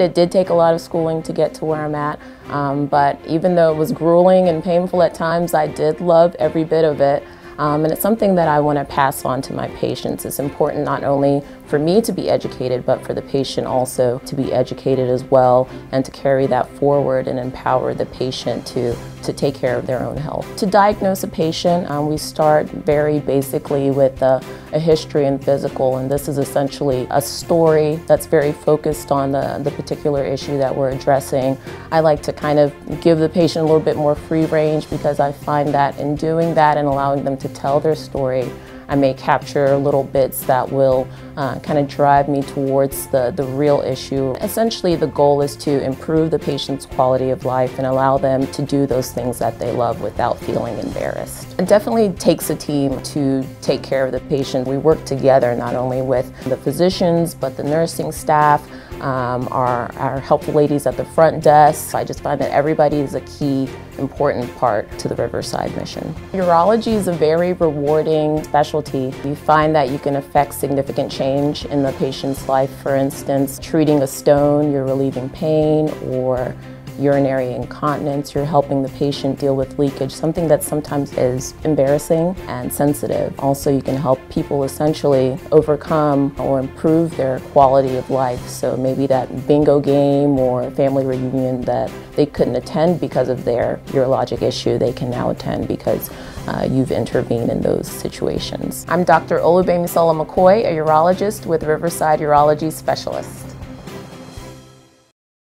It did take a lot of schooling to get to where I'm at, um, but even though it was grueling and painful at times, I did love every bit of it. Um, and it's something that I want to pass on to my patients. It's important not only for me to be educated, but for the patient also to be educated as well and to carry that forward and empower the patient to, to take care of their own health. To diagnose a patient, um, we start very basically with a, a, history and physical, and this is essentially a story that's very focused on the, the particular issue that we're addressing. I like to kind of give the patient a little bit more free range because I find that in doing that and allowing them to tell their story, I may capture little bits that will uh, kind of drive me towards the, the real issue. Essentially, the goal is to improve the patient's quality of life and allow them to do those things that they love without feeling embarrassed. It definitely takes a team to take care of the patient. We work together not only with the physicians, but the nursing staff, um, our, our helpful ladies at the front desk. I just find that everybody is a key important part to the Riverside mission. Urology is a very rewarding specialty. You find that you can affect significant change in the patient's life. For instance, treating a stone, you're relieving pain, or urinary incontinence, you're helping the patient deal with leakage, something that sometimes is embarrassing and sensitive. Also, you can help people essentially overcome or improve their quality of life. So maybe that bingo game or family reunion that they couldn't attend because of their urologic issue, they can now attend because uh, you've intervened in those situations. I'm Dr. Olubemi McCoy, a urologist with Riverside Urology Specialist.